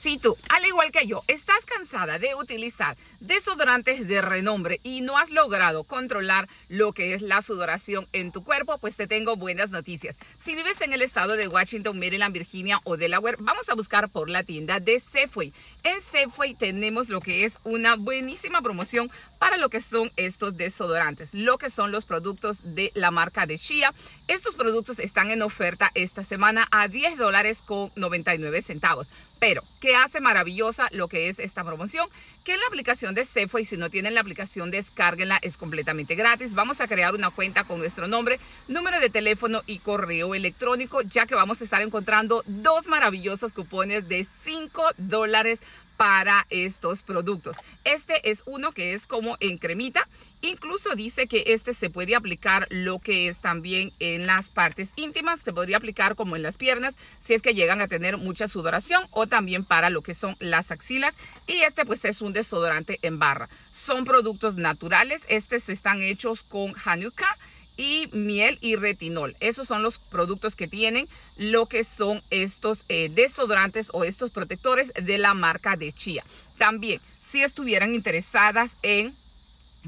Si tú, al igual que yo, estás cansada de utilizar desodorantes de renombre y no has logrado controlar lo que es la sudoración en tu cuerpo, pues te tengo buenas noticias. Si vives en el estado de Washington, Maryland, Virginia o Delaware, vamos a buscar por la tienda de Safeway. En Safeway tenemos lo que es una buenísima promoción para lo que son estos desodorantes, lo que son los productos de la marca de Shia. Estos productos están en oferta esta semana a 10 dólares con 99 centavos. Pero, ¿qué hace maravillosa lo que es esta promoción? Que en la aplicación de y si no tienen la aplicación, descárguenla, es completamente gratis. Vamos a crear una cuenta con nuestro nombre, número de teléfono y correo electrónico, ya que vamos a estar encontrando dos maravillosos cupones de 5 dólares para estos productos. Este es uno que es como en cremita. Incluso dice que este se puede aplicar lo que es también en las partes íntimas, se podría aplicar como en las piernas si es que llegan a tener mucha sudoración o también para lo que son las axilas y este pues es un desodorante en barra. Son productos naturales, estos están hechos con Hanukkah y miel y retinol. Esos son los productos que tienen lo que son estos eh, desodorantes o estos protectores de la marca de Chia. También, si estuvieran interesadas en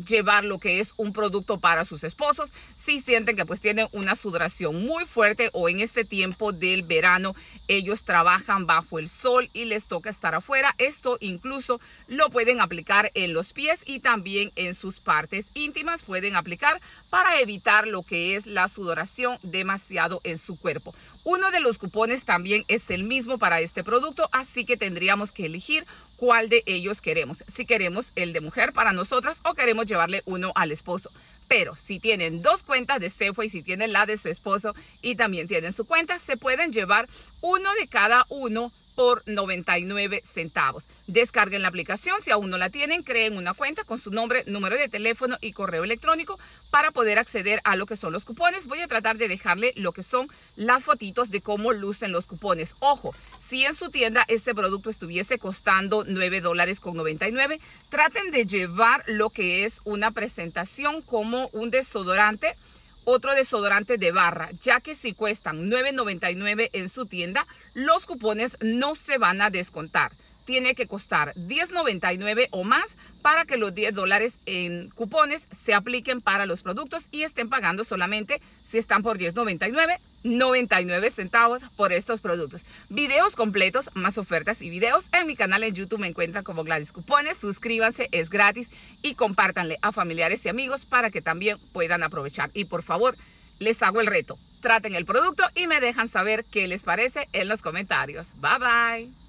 llevar lo que es un producto para sus esposos, si sienten que pues tienen una sudoración muy fuerte o en este tiempo del verano ellos trabajan bajo el sol y les toca estar afuera. Esto incluso lo pueden aplicar en los pies y también en sus partes íntimas. Pueden aplicar para evitar lo que es la sudoración demasiado en su cuerpo. Uno de los cupones también es el mismo para este producto, así que tendríamos que elegir cuál de ellos queremos. Si queremos el de mujer para nosotras o queremos llevarle uno al esposo. Pero si tienen dos cuentas de y si tienen la de su esposo y también tienen su cuenta, se pueden llevar uno de cada uno por 99 centavos. Descarguen la aplicación, si aún no la tienen, creen una cuenta con su nombre, número de teléfono y correo electrónico para poder acceder a lo que son los cupones. Voy a tratar de dejarle lo que son las fotitos de cómo lucen los cupones. Ojo, si en su tienda este producto estuviese costando 9 dólares con 99, traten de llevar lo que es una presentación como un desodorante, otro desodorante de barra, ya que si cuestan 9.99 en su tienda, los cupones no se van a descontar. Tiene que costar 10.99 o más para que los 10 dólares en cupones se apliquen para los productos y estén pagando solamente si están por 10.99, 99 centavos por estos productos. Videos completos, más ofertas y videos en mi canal en YouTube me encuentran como Gladys Cupones. Suscríbanse, es gratis y compártanle a familiares y amigos para que también puedan aprovechar. Y por favor, les hago el reto. Traten el producto y me dejan saber qué les parece en los comentarios. Bye bye.